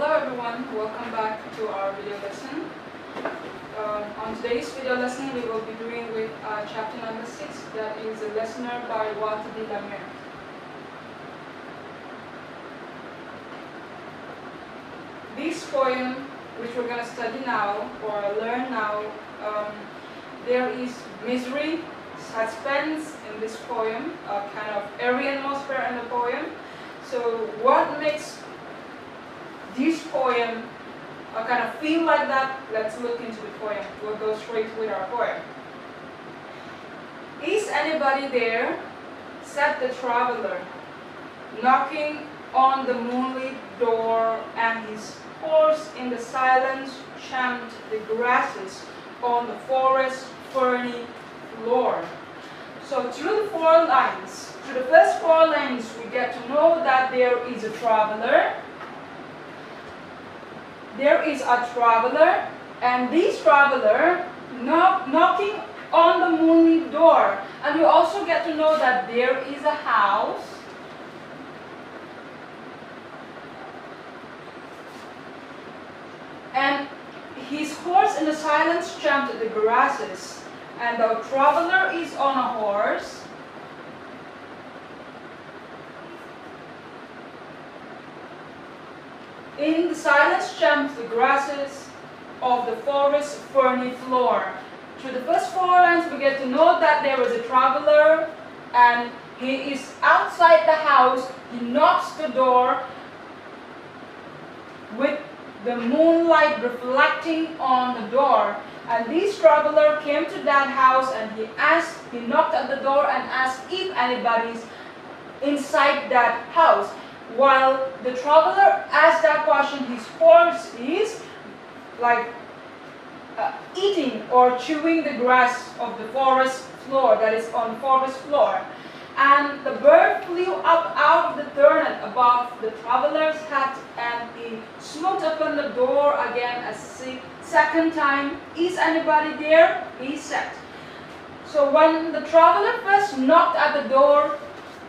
Hello everyone, welcome back to our video lesson. Um, on today's video lesson we will be doing with uh, chapter number 6 that is a Listener by Walter de la Mare. This poem which we're going to study now or learn now, um, there is misery, suspense in this poem, a kind of airy atmosphere in the poem. So what makes this poem I kind of feel like that? Let's look into the poem. We'll go straight with our poem. Is anybody there? said the traveler, knocking on the moonlit door, and his horse in the silence champed the grasses on the forest ferny floor. So through the four lines, through the first four lines, we get to know that there is a traveler. There is a traveler, and this traveler knock, knocking on the moonlit door. And we also get to know that there is a house. And his horse in the silence champed the grasses. And the traveler is on a horse. In the silence champed the grasses of the forest ferny floor. Through the first four lines, we get to know that there is a traveler and he is outside the house. He knocks the door with the moonlight reflecting on the door. And this traveler came to that house and he asked, he knocked at the door and asked if anybody's inside that house. While the traveler asked that question, his horse is like uh, eating or chewing the grass of the forest floor that is on forest floor. And the bird flew up out of the turnet above the traveler's hat and he smote upon the door again a second time. Is anybody there? He said. So when the traveler first knocked at the door,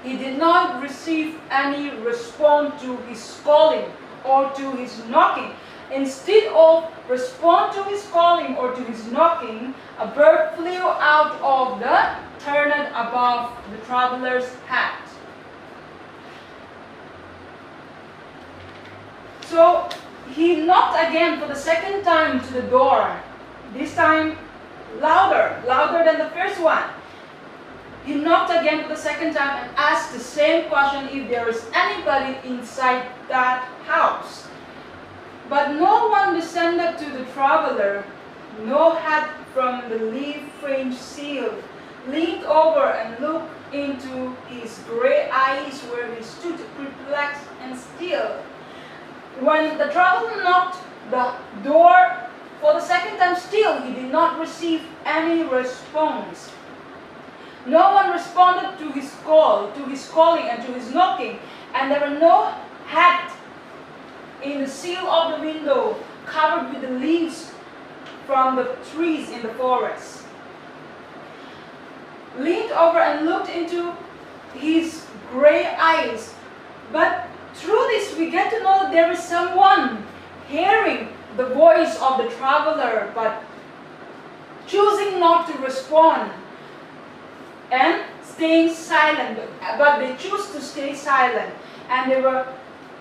he did not receive any response to his calling or to his knocking. Instead of respond to his calling or to his knocking, a bird flew out of the turnet above the traveler's hat. So he knocked again for the second time to the door, this time louder, louder than the first one. He knocked again for the second time and asked the same question if there is anybody inside that house. But no one descended to the traveler, no hat from the leaf-fringed seal, leaned over and looked into his gray eyes where he stood perplexed and still. When the traveler knocked the door for the second time still, he did not receive any response. No one responded to his call, to his calling and to his knocking, and there were no hat in the sill of the window covered with the leaves from the trees in the forest. Leaned over and looked into his gray eyes, but through this we get to know that there is someone hearing the voice of the traveler, but choosing not to respond and staying silent, but they choose to stay silent. And they were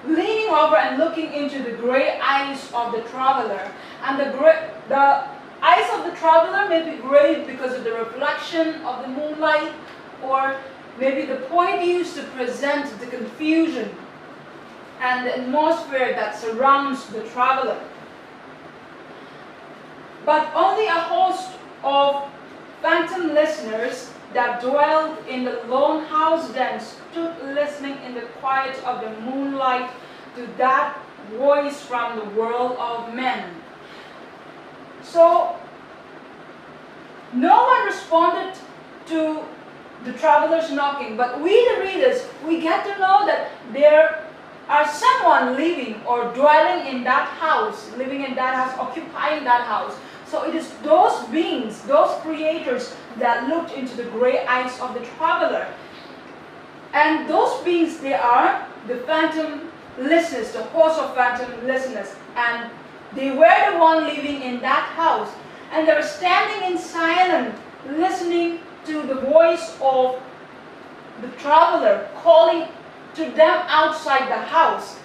leaning over and looking into the gray eyes of the traveler. And the, gray, the eyes of the traveler may be gray because of the reflection of the moonlight, or maybe the point used to present the confusion and the atmosphere that surrounds the traveler. But only a host of phantom listeners that dwelled in the lone house then stood listening in the quiet of the moonlight to that voice from the world of men. So, no one responded to the travelers knocking, but we the readers, we get to know that there are someone living or dwelling in that house, living in that house, occupying that house. So it is those beings, those creators that looked into the gray eyes of the traveler. And those beings, they are the phantom listeners, the host of phantom listeners, and they were the one living in that house, and they were standing in silence, listening to the voice of the traveler calling to them outside the house.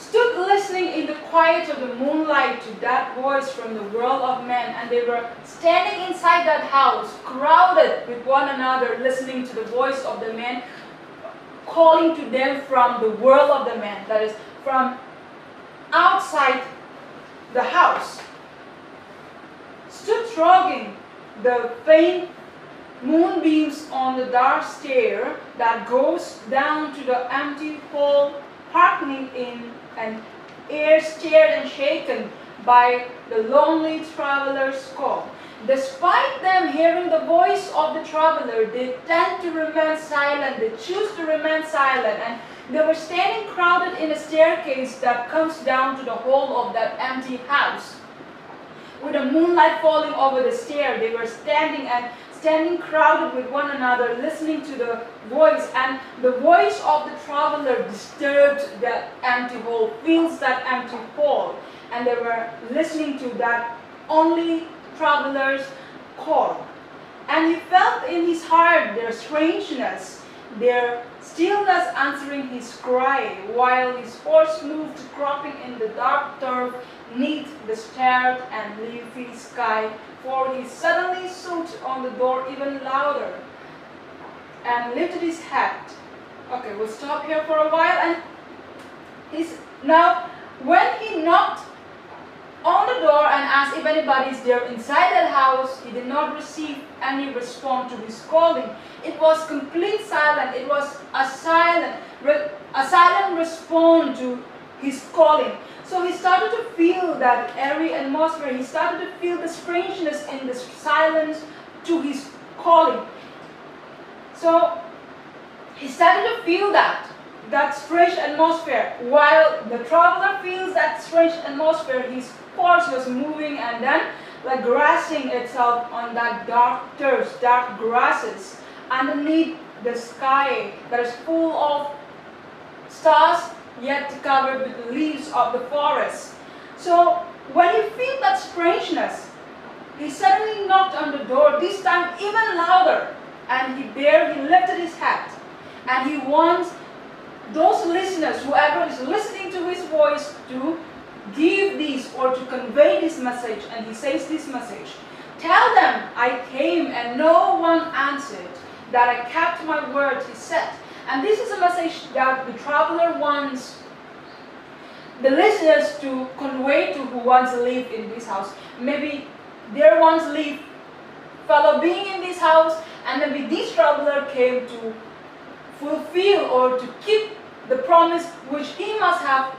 Stood listening in the quiet of the moonlight to that voice from the world of men, and they were standing inside that house, crowded with one another, listening to the voice of the men, calling to them from the world of the men, that is, from outside the house. Stood shrugging the faint moonbeams on the dark stair that goes down to the empty hall, hearkening in an air scared and shaken by the lonely traveler's call. Despite them hearing the voice of the traveler, they tend to remain silent. They choose to remain silent. And they were standing crowded in a staircase that comes down to the hall of that empty house. With the moonlight falling over the stair, they were standing and standing crowded with one another, listening to the voice. And the voice of the traveler disturbed that empty hall, fills that empty hall. And they were listening to that only traveler's call. And he felt in his heart their strangeness, their stillness answering his cry, while his horse moved cropping in the dark turf neath the starred and leafy sky, for he suddenly stood on the door even louder and lifted his hat. Okay, we'll stop here for a while and he's now when he knocked on the door and asked if anybody is there inside that house. He did not receive any response to his calling. It was complete silence. It was a silent, a silent response to his calling. So he started to feel that airy atmosphere. He started to feel the strangeness in the silence to his calling. So he started to feel that that strange atmosphere. While the traveler feels that strange atmosphere, his horse was moving and then like grassing itself on that dark turf, dark grasses underneath the sky that is full of stars yet covered with the leaves of the forest. So when he felt that strangeness, he suddenly knocked on the door, this time even louder, and he there he lifted his hat, and he wants those listeners, whoever is listening to his voice, to give this or to convey this message. And he says this message Tell them I came and no one answered, that I kept my word, he said. And this is a message that the traveler wants the listeners to convey to who wants to live in this house. Maybe there once live fellow being in this house, and maybe this traveler came to fulfill or to keep the promise which he must have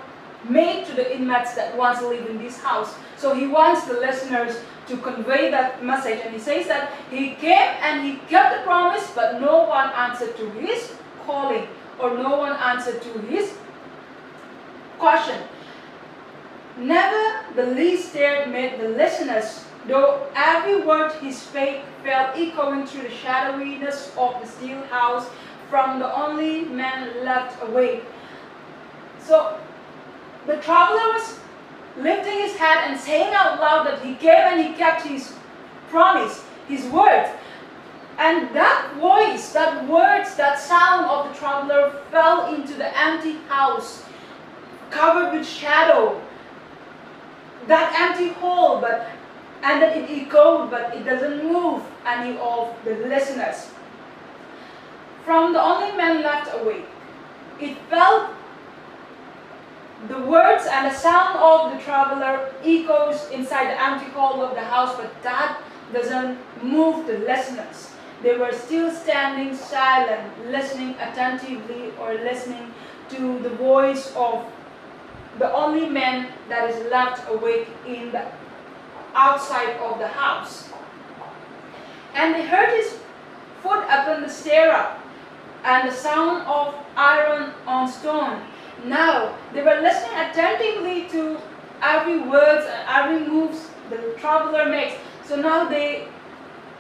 made to the inmates that wants to live in this house. So he wants the listeners to convey that message. And he says that he came and he kept the promise, but no one answered to his calling or no one answered to his question. Never the least dared made the listeners, though every word he spake fell echoing through the shadowiness of the steel house from the only man left awake. So the traveler was lifting his head and saying out loud that he came and he kept his promise, his word. And that voice, that words, that sound of the traveler fell into the empty house, covered with shadow. That empty hole, but and then it echoed, but it doesn't move any of the listeners. From the only man left awake, it felt the words and the sound of the traveler echoes inside the empty hall of the house, but that doesn't move the listeners. They were still standing silent, listening attentively or listening to the voice of the only man that is left awake in the outside of the house. And they heard his foot upon the stair up, and the sound of iron on stone. Now they were listening attentively to every word and every moves the traveler makes. So now they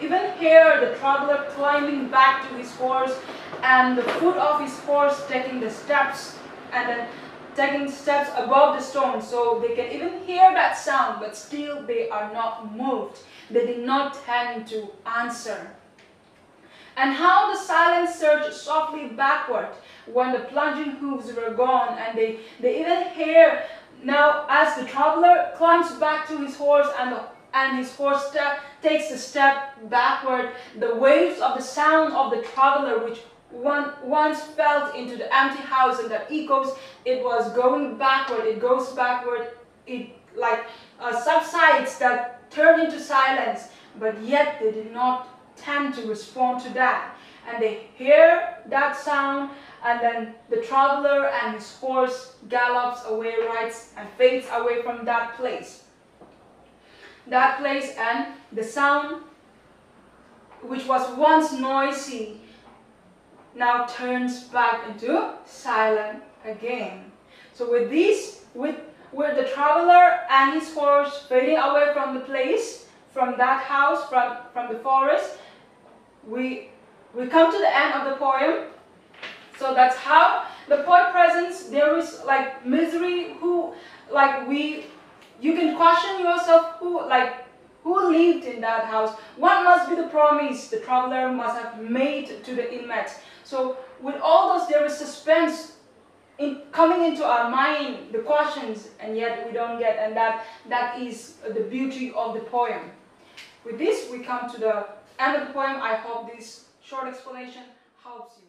even hear the traveler climbing back to his horse and the foot of his horse taking the steps and then taking steps above the stone. So they can even hear that sound but still they are not moved. They did not tend to answer. And how the silence surged softly backward when the plunging hooves were gone and they, they even hear now as the traveler climbs back to his horse and the and his horse takes a step backward, the waves of the sound of the traveler which one, once felt into the empty house and that echoes, it was going backward, it goes backward, it like uh, subsides that turn into silence, but yet they did not tend to respond to that. And they hear that sound, and then the traveler and his horse gallops away, rides, and fades away from that place. That place and the sound, which was once noisy, now turns back into silent again. So with this, with, with the traveler and his horse fading away from the place, from that house, from, from the forest, we, we come to the end of the poem. So that's how the poet presents, there is like misery, who, like we, you can question yourself, who, like, who lived in that house? What must be the promise the traveler must have made to the inmates? So with all those, there is suspense in coming into our mind, the questions, and yet we don't get, and that that is the beauty of the poem. With this, we come to the end of the poem. I hope this short explanation helps you.